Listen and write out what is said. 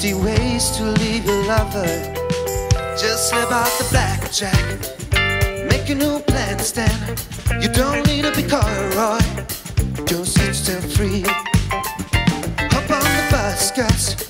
50 ways to leave your lover. Just slip out the blackjack. Make a new plan, Stan. You don't need a to be Roy. Just sit still free. Hop on the bus, guys.